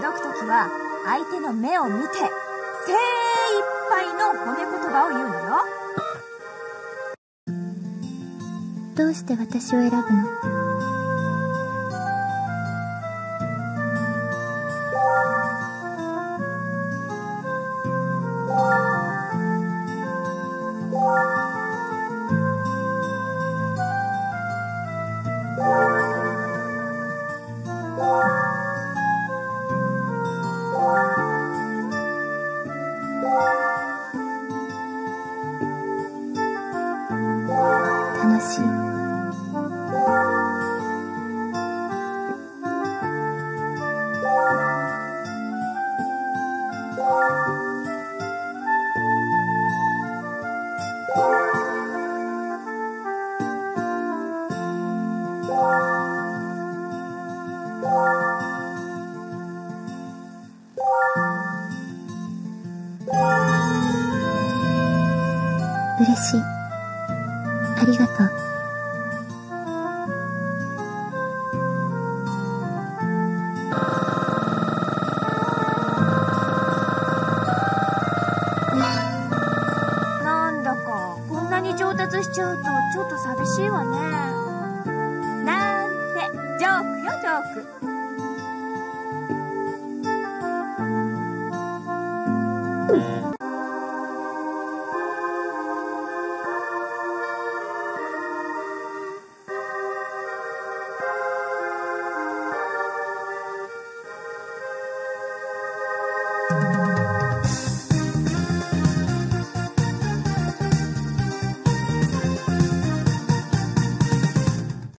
時は相手の目を見て精一杯の褒め言葉を言うのよ。どうして私を選ぶの？楽しい。嬉しい。ありがとう。なんだかこんなに上達しちゃうとちょっと寂しいわねなんてジョークよジョーク Oh.